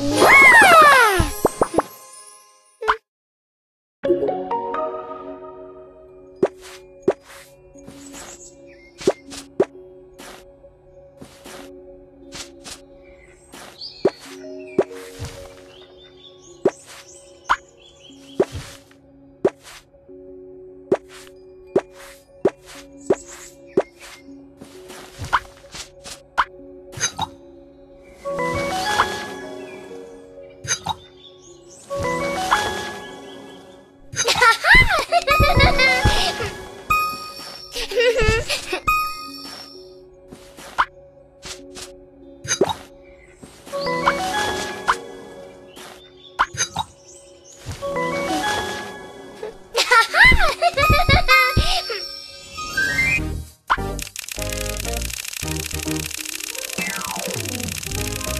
Wow! Música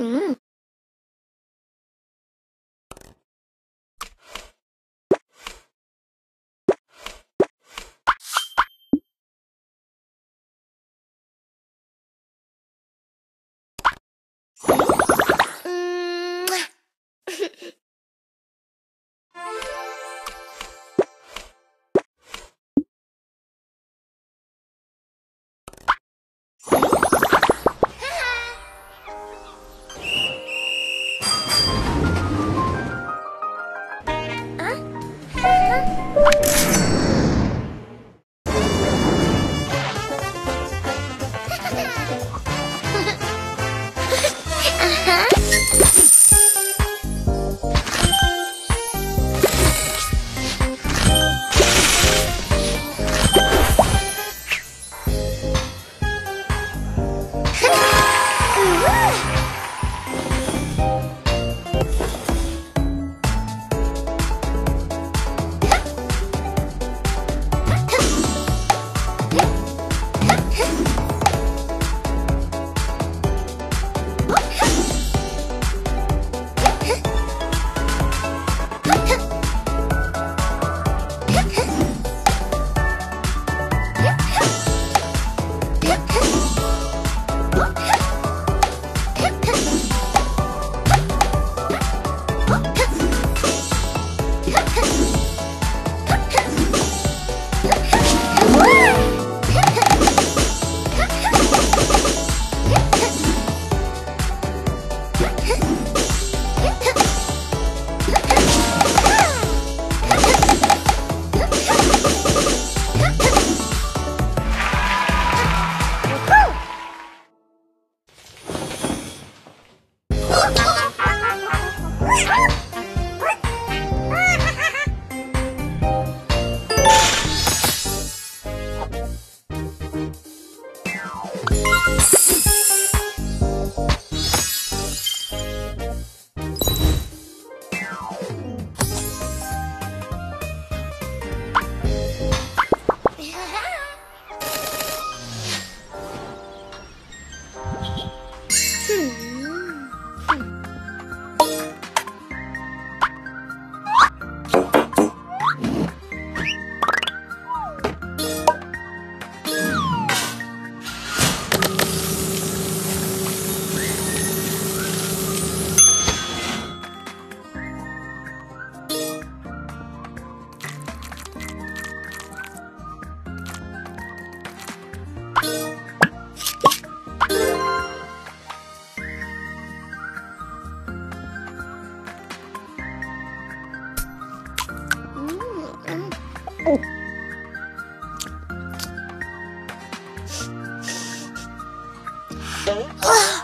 Mm. 啊